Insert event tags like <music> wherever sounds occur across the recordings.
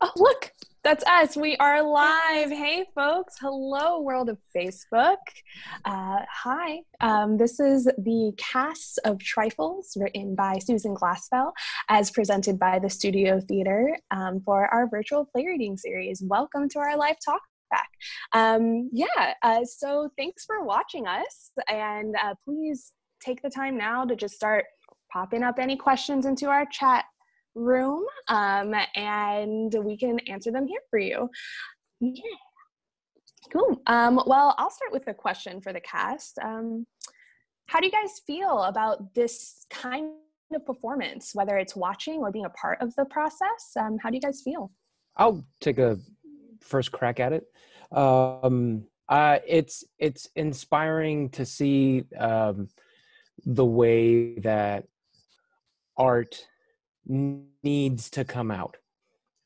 Oh, look, that's us. We are live. Hey, folks. Hello, world of Facebook. Uh, hi. Um, this is the cast of Trifles written by Susan Glaspell, as presented by the Studio Theater um, for our virtual play reading series. Welcome to our live talk back. Um, yeah, uh, so thanks for watching us, and uh, please take the time now to just start popping up any questions into our chat room um, and we can answer them here for you. Yeah. Cool. Um, well, I'll start with a question for the cast. Um, how do you guys feel about this kind of performance, whether it's watching or being a part of the process? Um, how do you guys feel? I'll take a first crack at it. Um, uh, it's it's inspiring to see um, the way that art needs to come out.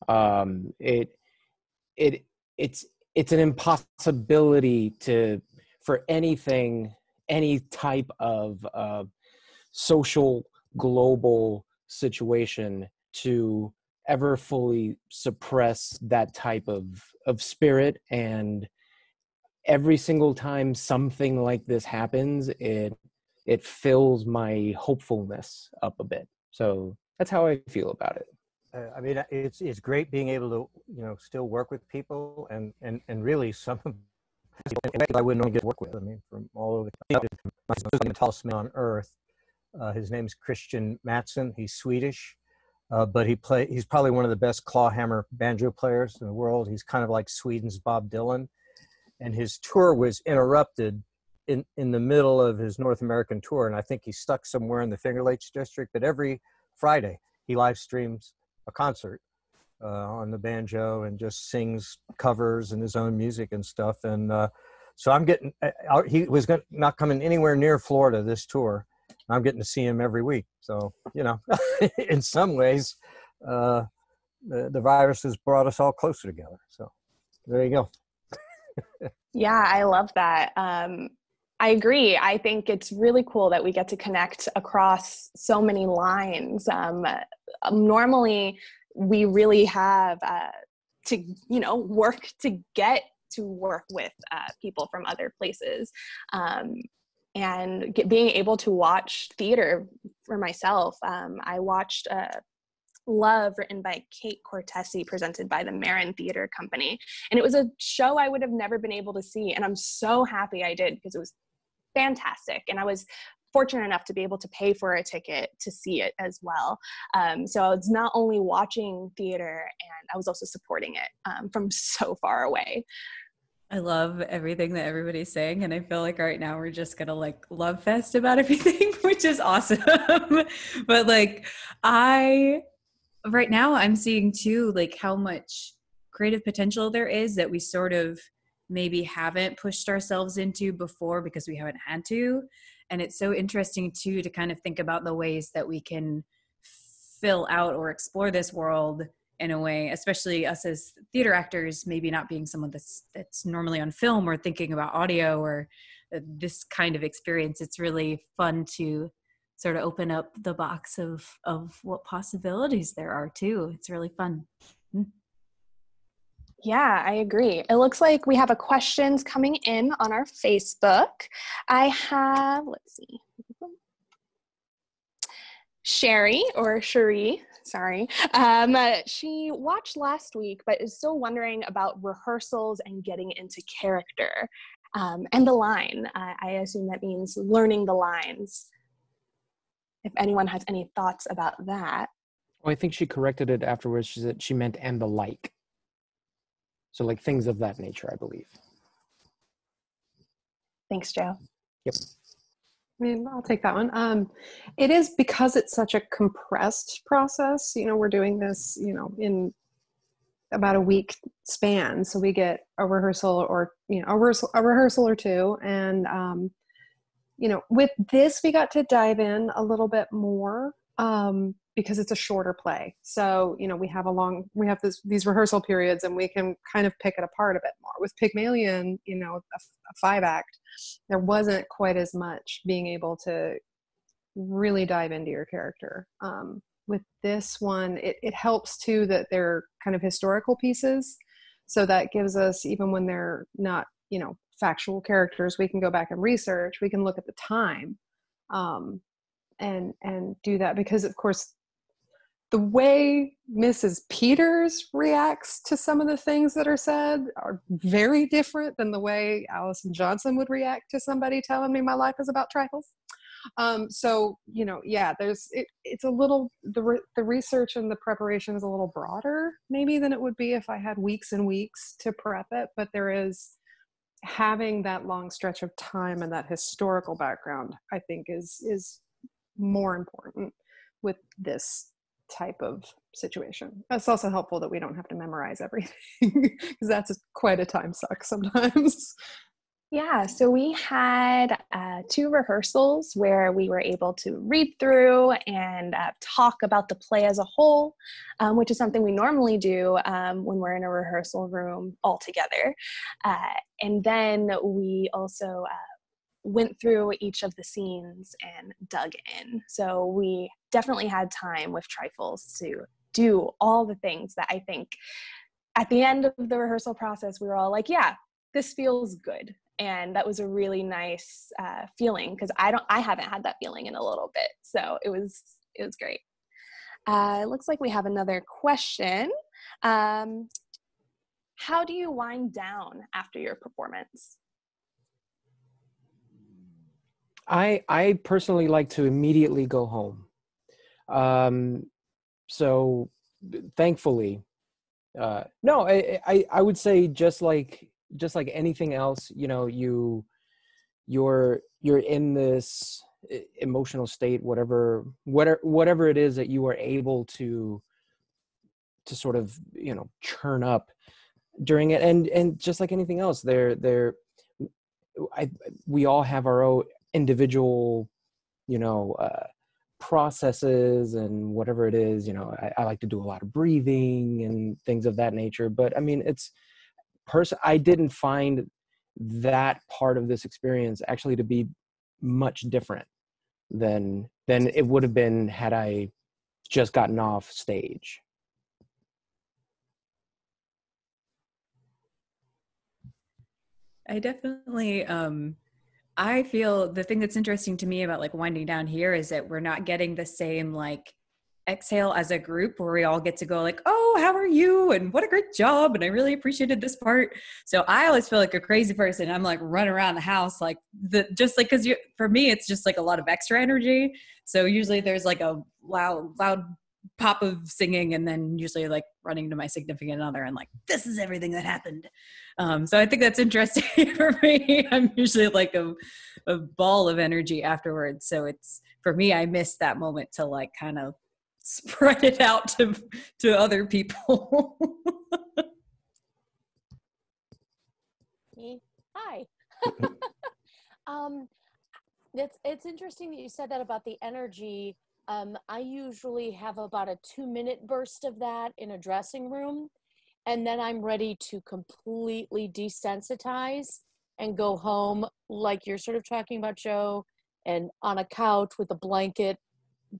Um, it it it's it's an impossibility to for anything any type of uh, social global situation to ever fully suppress that type of of spirit and every single time something like this happens it it fills my hopefulness up a bit so that's how I feel about it. Uh, I mean, it's it's great being able to you know still work with people and and and really some of <laughs> I wouldn't normally get to work with. I mean, from all over the the tallest man on earth. Uh, his name's Kristian Matsson. He's Swedish, uh, but he play. He's probably one of the best clawhammer banjo players in the world. He's kind of like Sweden's Bob Dylan, and his tour was interrupted in in the middle of his North American tour, and I think he's stuck somewhere in the Finger Lakes district. But every Friday. He live streams a concert uh, on the banjo and just sings covers and his own music and stuff. And uh, so I'm getting, uh, he was going, not coming anywhere near Florida this tour. I'm getting to see him every week. So, you know, <laughs> in some ways, uh, the, the virus has brought us all closer together. So there you go. <laughs> yeah, I love that. Um, I agree. I think it's really cool that we get to connect across so many lines. Um, um, normally, we really have uh, to, you know, work to get to work with uh, people from other places. Um, and get, being able to watch theater for myself, um, I watched uh, Love, written by Kate Cortesi, presented by the Marin Theater Company. And it was a show I would have never been able to see. And I'm so happy I did because it was fantastic. And I was fortunate enough to be able to pay for a ticket to see it as well. Um, so I was not only watching theater, and I was also supporting it um, from <laughs> so far away. I love everything that everybody's saying, and I feel like right now we're just gonna like love fest about <laughs> everything, which is awesome. <laughs> but like, I right now I'm seeing too like how much creative potential there is that we sort of maybe haven't pushed ourselves into before because we haven't had to. And it's so interesting too to kind of think about the ways that we can fill out or explore this world in a way especially us as theater actors maybe not being someone that's that's normally on film or thinking about audio or uh, this kind of experience. It's really fun to sort of open up the box of of what possibilities there are too. It's really fun. Yeah, I agree. It looks like we have a questions coming in on our Facebook. I have, let's see, Sherry or Cherie, sorry. Um, uh, she watched last week, but is still wondering about rehearsals and getting into character. Um, and the line, uh, I assume that means learning the lines. If anyone has any thoughts about that. Well, I think she corrected it afterwards. She said she meant and the like. So like things of that nature, I believe. Thanks, Joe. Yep. I mean, I'll take that one. Um, it is because it's such a compressed process. You know, we're doing this, you know, in about a week span. So we get a rehearsal or, you know, a rehearsal, a rehearsal or two. And, um, you know, with this, we got to dive in a little bit more. Um, because it's a shorter play. So, you know, we have a long, we have this, these rehearsal periods and we can kind of pick it apart a bit more. With Pygmalion, you know, a, a five act, there wasn't quite as much being able to really dive into your character. Um, with this one, it, it helps too that they're kind of historical pieces. So that gives us, even when they're not, you know, factual characters, we can go back and research. We can look at the time, um, and and do that because, of course, the way Mrs. Peters reacts to some of the things that are said are very different than the way Allison Johnson would react to somebody telling me my life is about trifles um, so you know yeah there's it, it's a little the, re, the research and the preparation is a little broader maybe than it would be if i had weeks and weeks to prep it but there is having that long stretch of time and that historical background i think is is more important with this type of situation. It's also helpful that we don't have to memorize everything <laughs> because that's quite a time suck sometimes. Yeah, so we had uh, two rehearsals where we were able to read through and uh, talk about the play as a whole, um, which is something we normally do um, when we're in a rehearsal room all together. Uh, and then we also uh, went through each of the scenes and dug in. So we definitely had time with Trifles to do all the things that I think at the end of the rehearsal process, we were all like, yeah, this feels good and that was a really nice uh, feeling because I don't I haven't had that feeling in a little bit, so it was it was great. Uh, it looks like we have another question. Um, how do you wind down after your performance? I I personally like to immediately go home. Um, so thankfully, uh, no, I, I I would say just like just like anything else you know you you're you're in this emotional state whatever whatever whatever it is that you are able to to sort of you know churn up during it and and just like anything else there there i we all have our own individual you know uh processes and whatever it is you know I, I like to do a lot of breathing and things of that nature. But i mean it's person i didn't find that part of this experience actually to be much different than than it would have been had i just gotten off stage. I definitely um i feel the thing that's interesting to me about like winding down here is that we're not getting the same like exhale as a group where we all get to go like oh how are you? And what a great job and i really appreciated this part. So i always feel like a crazy person. I'm like running around the house like the just like because you for me it's just like a lot of extra energy. So usually there's like a loud loud pop of singing and then usually like running to my significant other and like this is everything that happened um, so i think that's interesting <laughs> for me i'm usually like a, a ball of energy afterwards so it's for me i miss that moment to like kind of spread it out to to other people. <laughs> Hi. <laughs> um, it's it's interesting that you said that about the energy. Um, I usually have about a two minute burst of that in a dressing room, and then I'm ready to completely desensitize and go home, like you're sort of talking about, Joe, and on a couch with a blanket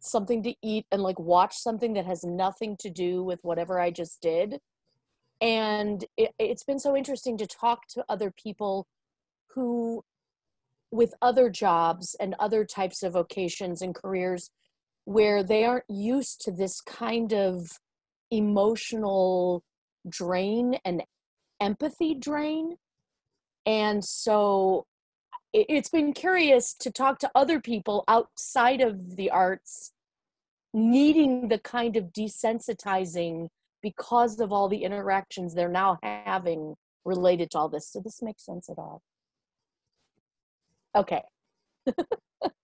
something to eat and like watch something that has nothing to do with whatever I just did. And it, it's been so interesting to talk to other people who, with other jobs and other types of vocations and careers, where they aren't used to this kind of emotional drain and empathy drain. And so it's been curious to talk to other people outside of the arts needing the kind of desensitizing because of all the interactions they're now having related to all this. So this makes sense at all. Okay. <laughs>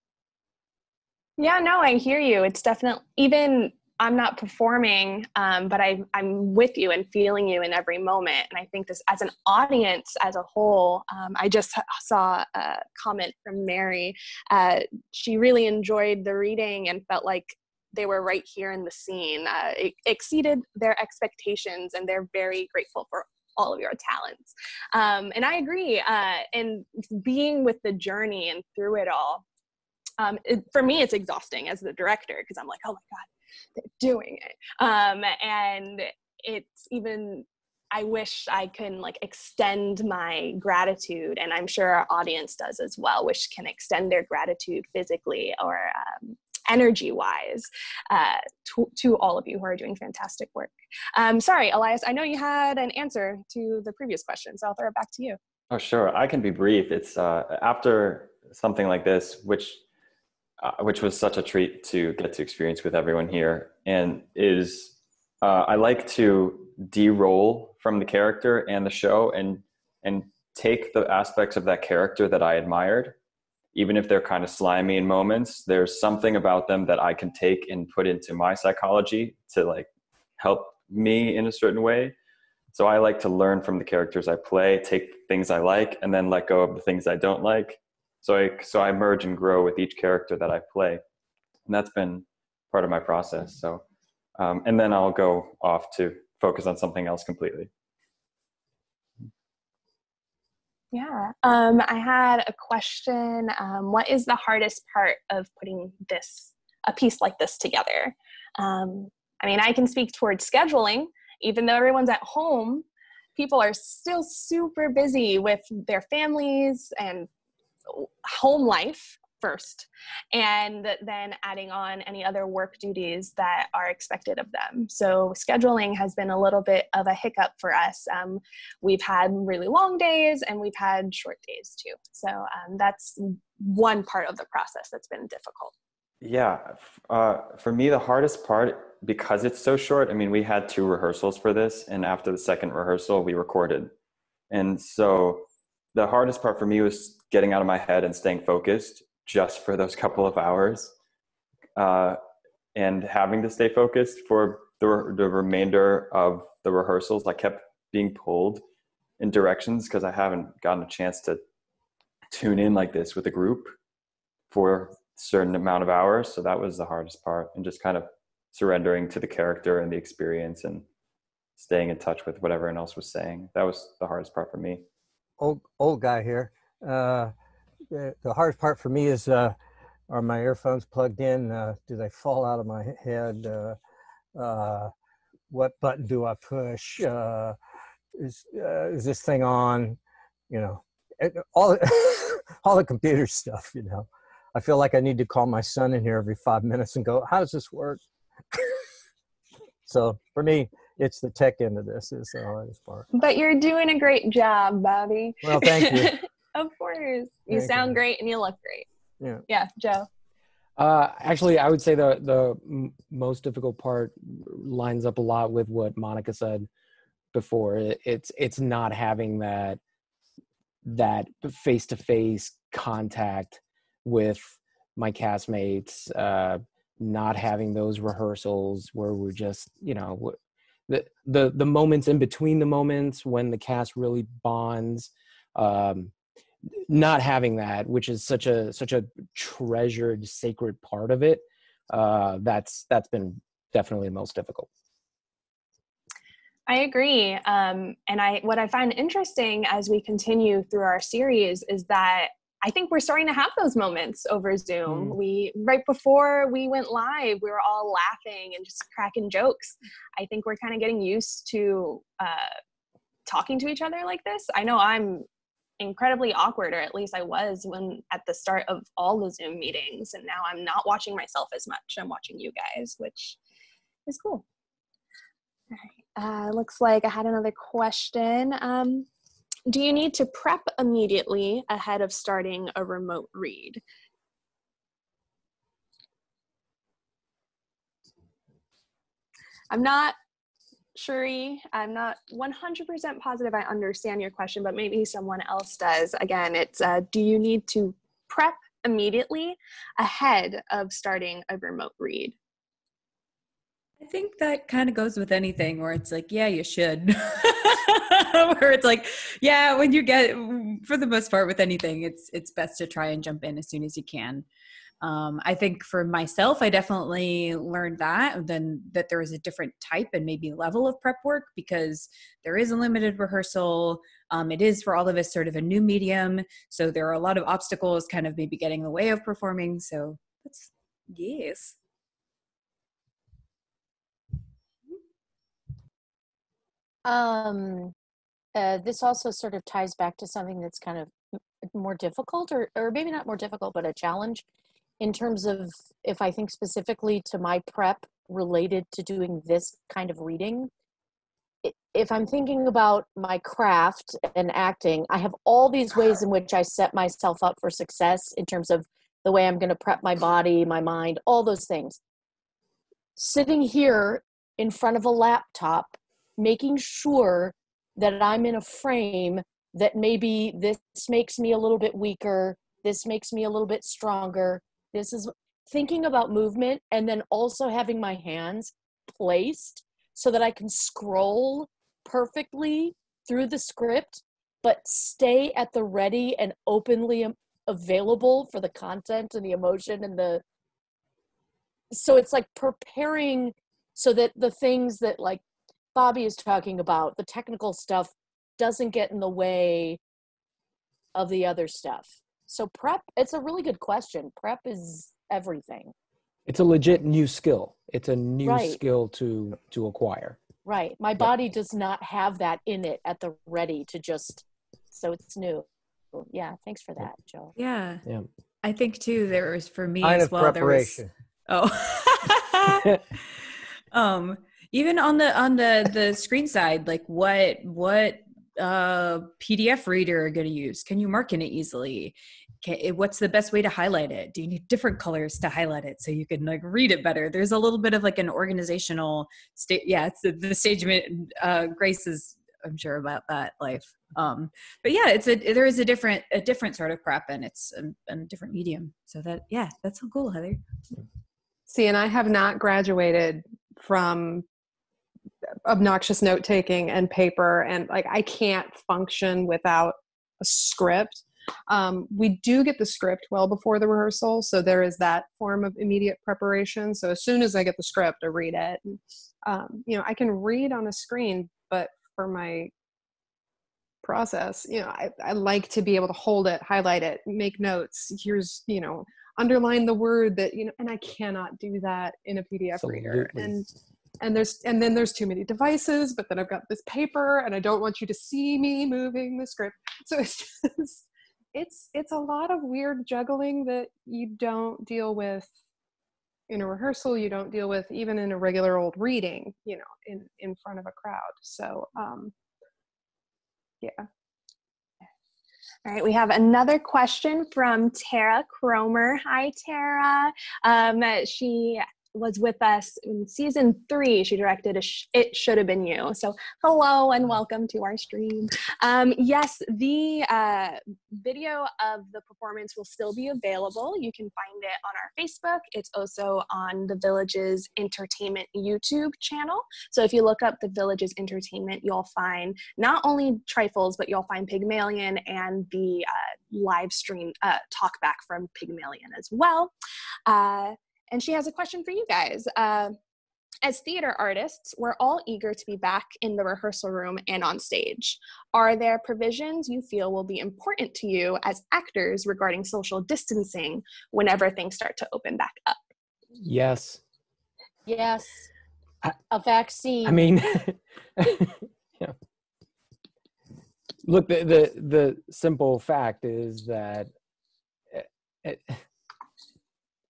yeah, no, I hear you. It's definitely even I'm not performing, um, but I, I'm with you and feeling you in every moment. And I think this, as an audience as a whole, um, I just saw a comment from Mary. Uh, she really enjoyed the reading and felt like they were right here in the scene. Uh, it exceeded their expectations, and they're very grateful for all of your talents. Um, and I agree. Uh, and being with the journey and through it all, um, it, for me it's exhausting as the director because i'm like oh my god they're doing it um, and it's even i wish i can like extend my gratitude and i'm sure our audience does as well which can extend their gratitude physically or um, energy wise uh, to, to, all of you who are doing fantastic work. Um, sorry, Elias, I know you had an answer to the previous question, so I'll throw it back to you. Oh, sure. I can be brief. It's uh, after something like this, which uh, which was such a treat to get to experience with everyone here, and is uh, I like to de-roll from the character and the show, and and take the aspects of that character that I admired. Even if they're kind of slimy in moments there's something about them that i can take and put into my psychology to like help me in a certain way. So i like to learn from the characters i play take things i like and then let go of the things i don't like so i so i merge and grow with each character that i play and that's been part of my process so um, and then i'll go off to focus on something else completely yeah. Um, I had a question. Um, what is the hardest part of putting this, a piece like this together? Um, I mean, I can speak towards scheduling. Even though everyone's at home, people are still super busy with their families and home life first and then adding on any other work duties that are expected of them. So scheduling has been a little bit of a hiccup for us. Um, we've had really long days and we've had short days too. So um, that's one part of the process that's been difficult. Yeah uh, for me the hardest part because it's so short i mean we had two rehearsals for this and after the second rehearsal we recorded. And so the hardest part for me was getting out of my head and staying focused just for those <laughs> couple of hours uh, and having to stay focused for the, the remainder of the rehearsals i kept being pulled in directions because i haven't gotten a chance to tune in like this with a group for a certain amount of hours so that was the hardest part and just kind of surrendering to the character and the experience and staying in touch with what everyone else was saying. That was the hardest part for me old old guy here uh, the, the hardest part for me is uh, are my earphones plugged in? Uh, do they fall out of my head? Uh, uh what button do I push? Uh, is is this thing on? You know, all <laughs> all the computer stuff. You know, I feel like I need to call my son in here every five minutes and go, "How does this work?" <laughs> so for me, it's the tech end of this is the hardest part. But you're doing a great job, Bobby. Well, thank you. <laughs> Of course. You Thank sound you. great and you look great. Yeah. Yeah, Joe. Uh, actually, I would say the the m- most difficult part lines up a lot with what Monica said before. It, it's it's not having that that face to face contact with my castmates. Uh, not having those rehearsals where we're just you know the the the moments in between the moments when the cast really bonds. Um, not having that which is such a such a treasured sacred part of it uh that's that's been definitely the most difficult I agree. Um, and I, what I find interesting as we continue through our series is that I think we're starting to have those moments over Zoom. Mm. We right before we went live, we were all laughing and just cracking jokes. I think we're kind of getting used to uh, talking to each other like this. I know I'm incredibly awkward, or at least I was when at the start of all the Zoom meetings. And now I'm not watching myself as much. I'm watching you guys, which is cool. All right. Uh, looks like I had another question. Um, do you need to prep immediately ahead of starting a remote read? I'm not Shuri, I'm not 100% positive I understand your question, but maybe someone else does. Again, it's uh, do you need to prep immediately ahead of starting a remote read? I think that kind of goes with anything where it's like, yeah, you should. <laughs> where it's like, yeah, when you get for the most part with anything, it's it's best to try and jump in as soon as you can. um, i think for myself i definitely learned that then that there is a different type and maybe level of prep work because there is a limited rehearsal um, it is for all of us sort of a new medium so there are a lot of obstacles kind of maybe getting in the way of performing so that's yes Um, uh, this also sort of ties back to something that's kind of more difficult, or or maybe not more difficult, but a challenge in terms of if I think specifically to my prep related to doing this kind of reading. If I'm thinking about my craft and acting, I have all these ways in which I set myself up for success in terms of the way I'm going to prep my body, my mind, all those things. Sitting here in front of a laptop making sure that I'm in a frame that maybe this makes me a little bit weaker, this makes me a little bit stronger. This is thinking about movement and then also having my hands placed so that I can scroll perfectly through the script, but stay at the ready and openly available for the content and the emotion and the. So it's like preparing so that the things that like Bobby is talking about, the technical stuff doesn't get in the way of the other stuff. So prep, it's a really good question. Prep is everything. It's a legit new skill. It's a new Right. skill to to acquire. Right. My body does not have that in it at the ready to just so it's new. Yeah, thanks for that, Joe. yeah Yeah. i think too there was for me Kind as of well there was. Oh. <laughs> <laughs> um even on the on the the screen side like what what uh pdf reader are going to use? Can you mark in it easily? Can, eh, what's the best way to highlight it? Do you need different colors to highlight it so you can like read it better? There's a little bit of like an organizational state yeah it's the, the stage uh grace is i'm sure about that life. Um but yeah it's a there is a different a different sort of prep and it's a, a different medium. So that yeah that's so cool heather. See, and I have not graduated from obnoxious note taking and paper, and like I can't function without a script. Um, we do get the script well before the rehearsal, so there is that form of immediate preparation. So as soon as I get the script, I read it. And, um, you know, I can read on a screen, but for my process, you know, I, I like to be able to hold it, highlight it, make notes. Here's, you know, underline the word that you know and i cannot do that in a pdf reader Absolutely. and and there's and then there's too many devices but then i've got this paper and i don't want you to see me moving the script so it's <laughs> just it's it's a lot of weird juggling that you don't deal with in a rehearsal you don't deal with even in a regular old reading you know in in front of a crowd so um yeah All right, we have another question from Tara Cromer. Hi, Tara. Um, she was with us in season three. She directed a sh- It Should Have Been You. So, hello and welcome to our stream. Um, yes, the uh, video of the performance will still be available. You can find it on our Facebook. It's also on the Villages Entertainment YouTube channel. So, if you look up the Villages Entertainment, you'll find not only Trifles, but you'll find Pygmalion and the uh, live stream uh, talk back from Pygmalion as well. Uh, and she has a question for you guys. Uh, as theater artists, we're all eager to be back in the rehearsal room and on stage. Are there provisions you feel will be important to you as actors regarding social distancing whenever things start to open back up? Yes. Yes. I- A vaccine. I mean, <laughs> <laughs> yeah. Look, the, the the simple fact is that eh, eh,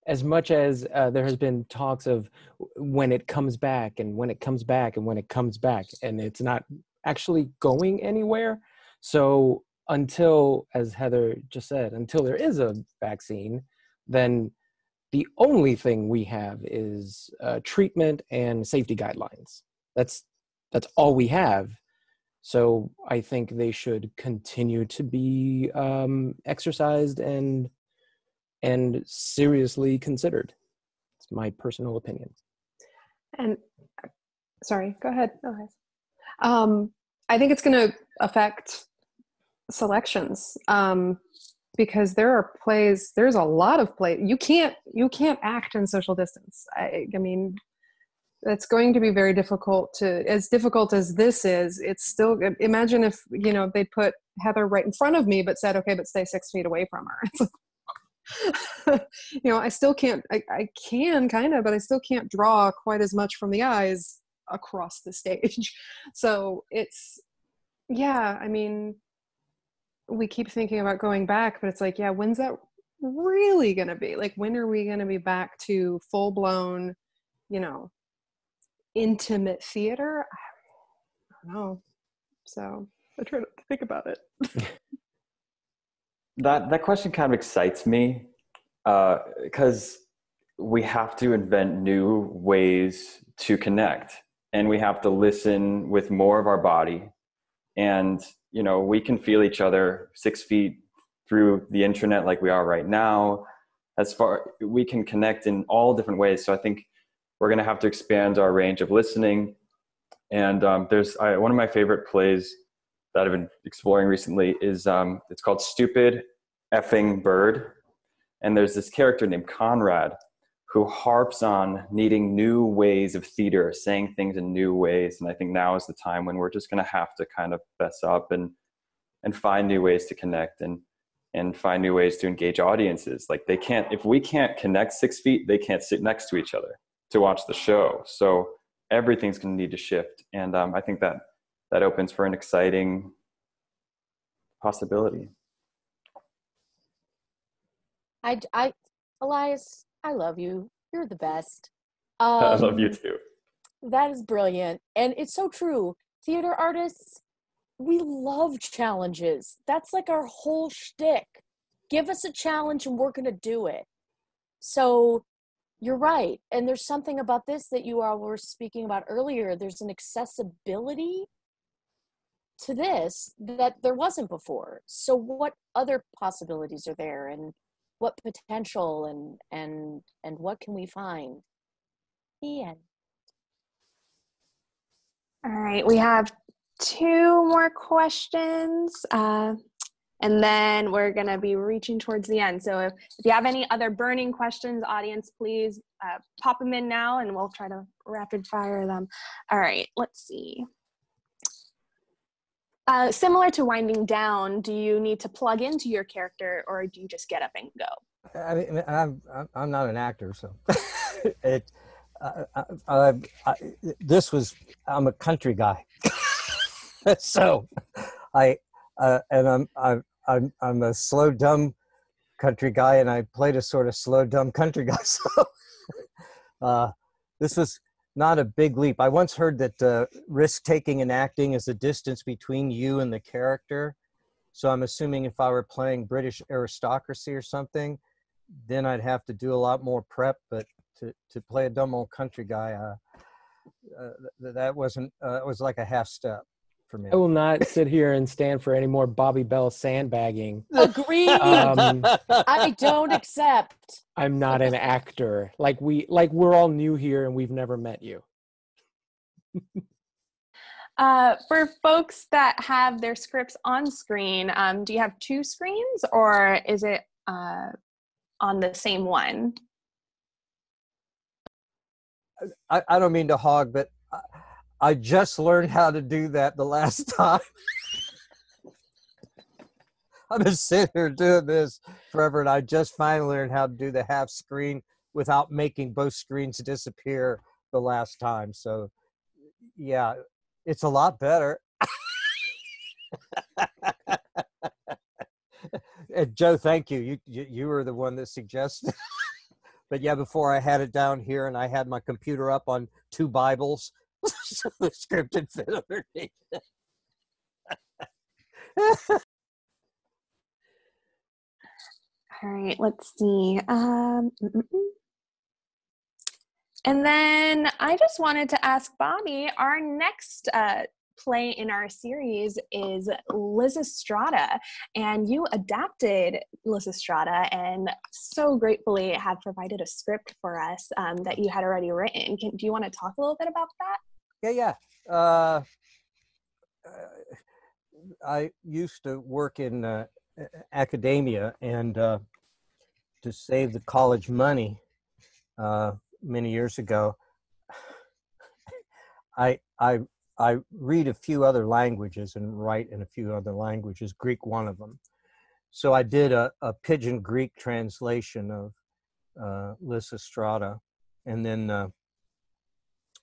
as much as uh, there has been talks of when it comes back and when it comes back and when it comes back, and it's not actually going anywhere. So until, as Heather just said, until there is a vaccine, then the only thing we have is uh, treatment and safety guidelines. That's that's all we have. So I think they should continue to be um, exercised and and seriously considered. It's my personal opinion. and sorry go ahead um, i think it's going to affect selections um, because there are plays there's a lot of play you can't you can't act in social distance i i mean it's going to be very difficult to as difficult as this is it's still imagine if you know they put heather right in front of me but said okay but stay six feet away from her <laughs> <laughs> you know i still can't I, I can kind of but i still can't draw quite as much from the eyes across the stage. <laughs> So it's yeah i mean we keep thinking about going back but it's like yeah when's that really going to be? Like when are we going to be back to full blown you know intimate theater? I don't know. So i try to think about it <laughs> that that question kind of excites me because uh, we have to invent new ways to connect and we have to listen with more of our body. And you know we can feel each other six feet through the internet like we are right now. As far we can connect in all different ways. So i think we're going to have to expand our range of listening. And um, there's I, one of my favorite plays that i've been exploring recently is um, it's called stupid effing bird and there's this character named conrad who harps on needing new ways of theater, saying things in new ways. And I think now is the time when we're just going to have to kind of fess up and and find new ways to connect and and find new ways to engage audiences. Like they can't if we can't connect six feet, they can't sit next to each other to watch the show. So everything's going to need to shift, and um, I think that that opens for an exciting possibility. I, I, Elias, I love you. You're the best. Um, <laughs> I love you um, too. That is brilliant. And it's so true. Theater artists, we love challenges. That's like our whole shtick. Give us a challenge and we're going to do it. So you're right. And there's something about this that you all were speaking about earlier. There's an accessibility to this that there wasn't before. So, what other possibilities are there? And what potential and and and what can we find end all right we have two more questions uh, and then we're going to be reaching towards the end so if, if you have any other burning questions audience please uh, pop them in now and we'll try to rapid fire them all right let's see uh, similar to winding down, do you need to plug into your character or do you just get up and go? I mean, I'm I'm not an actor, so <laughs> it. Uh, I, I, this was I'm a country guy, <laughs> so I uh, and I'm I'm I'm I'm a slow dumb country guy, and I played a sort of slow dumb country guy. <laughs> So uh, this was not a big leap. I once heard that uh, risk taking in acting is the distance between you and the character. So I'm assuming if I were playing British aristocracy or something, then I'd have to do a lot more prep. But to, to play a dumb old country guy, uh, uh, that wasn't uh, it was like a half step for me. I will not sit here and stand for any more Bobby Bell sandbagging. Agreed. Um, I don't accept. I'm not an actor. Like we like we're all new here and we've never met you. <laughs> uh, for folks that have their scripts on screen, um, do you have two screens or is it uh, on the same one? I, I don't mean to hog, but I just learned how to do that the last <laughs> time. I've been sitting here doing this forever, and I just finally learned how to do the half screen without making both screens disappear the last time. So, yeah, it's a lot better. and Joe, thank you. You, you. you were the one that suggested. <laughs> but yeah, before I had it down here and I had my computer up on two Bibles so the scripted underneath. <laughs> All right, let's see. Um, and then I just wanted to ask Bobby, our next uh, play in our series is Lysistrata, and you adapted Lysistrata and so gratefully have provided a script for us um, that you had already written. Can, do you want to talk a little bit about that? Yeah, yeah. Uh, I used to work in uh, academia and uh, to save the college money uh, many years ago, I I I read a few other languages and write in a few other languages, Greek one of them. So I did a, a pidgin Greek translation of uh, Lysistrata, and then uh,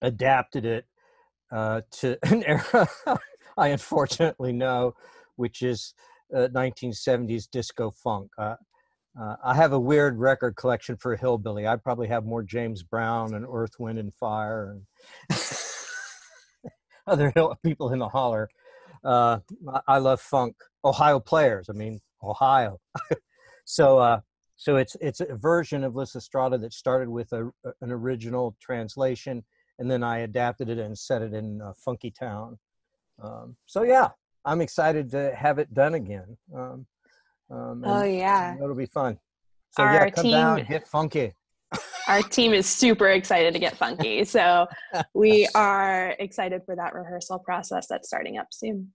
adapted it uh, to <laughs> an era <laughs> I unfortunately know, which is 1970s uh, disco funk. Uh, uh, I have a weird record collection for hillbilly. I probably have more James Brown and Earth, Wind, and Fire and <laughs> other people in the holler. Uh, I love funk. Ohio players. I mean, Ohio. so, uh, so it's it's a version of Lysistrata that started with a, an original translation, and then I adapted it and set it in uh, Funky Town. Um, so yeah, I'm excited to have it done again. Um, um, oh yeah, it'll be fun. So Our yeah, come team, down, get funky. Our team is super excited to get funky, <laughs> so we are excited for that rehearsal process that's starting up soon.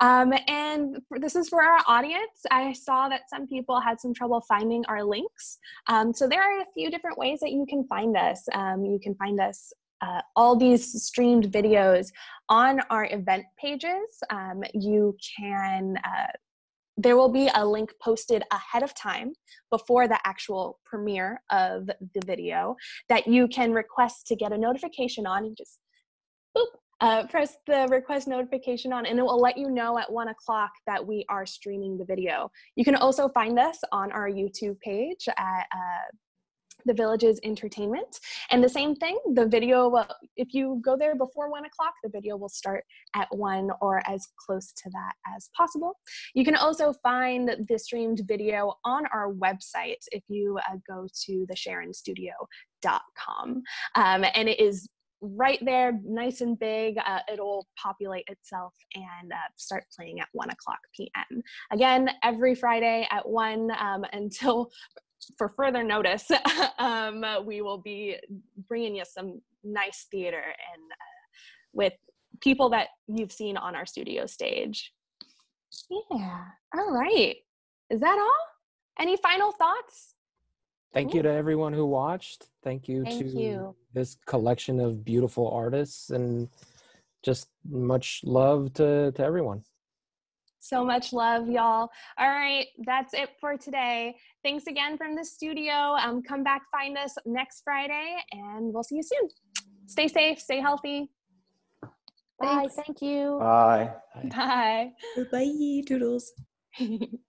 Um, and this is for our audience. I saw that some people had some trouble finding our links. Um, so there are a few different ways that you can find us. Um, you can find us uh, all these streamed videos on our event pages. Um, you can, uh, there will be a link posted ahead of time before the actual premiere of the video that you can request to get a notification on and just boop, uh, press the request notification on and it will let you know at one o'clock that we are streaming the video. You can also find us on our YouTube page at uh, the village's entertainment and the same thing the video will, if you go there before one o'clock the video will start at one or as close to that as possible you can also find the streamed video on our website if you uh, go to the sharonstudio.com um, and it is right there, nice and big. Uh, it'll populate itself and uh, start playing at 1 o'clock p.m. Again, every Friday at 1 um, <laughs> until for further notice, <laughs> um, we will be bringing you some nice theater and uh, with people that you've seen on our studio stage. Yeah. All right. Is that all? Any final thoughts? Thank you to everyone who watched. Thank you Thank to you. this collection of beautiful artists and just much love to, to everyone. So much love, y'all. All right, that's it for today. Thanks again from the studio. Um, come back, find us next Friday, and we'll see you soon. Stay safe, stay healthy. Bye. Thank you. Bye. Bye. Bye. Toodles. <laughs>